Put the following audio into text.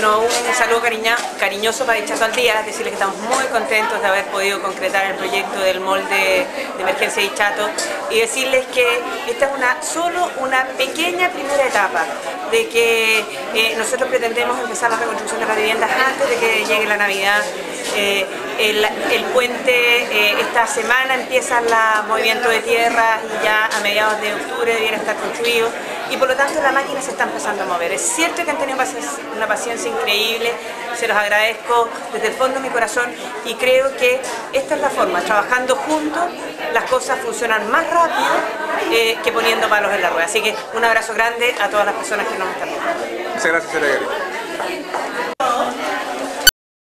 Bueno, un saludo cariño, cariñoso para Chato al Día, decirles que estamos muy contentos de haber podido concretar el proyecto del molde de emergencia de Chato y decirles que esta es una, solo una pequeña primera etapa de que eh, nosotros pretendemos empezar la reconstrucción de las viviendas antes de que llegue la Navidad. Eh, el, puente eh, esta semana empieza el movimiento de tierra y ya a mediados de octubre debiera estar construido y por lo tanto la máquina se está empezando a mover. Es cierto que han tenido una paciencia increíble, se los agradezco desde el fondo de mi corazón y creo que esta es la forma, trabajando juntos las cosas funcionan más rápido eh, que poniendo palos en la rueda. Así que un abrazo grande a todas las personas que nos están viendo. Muchas gracias,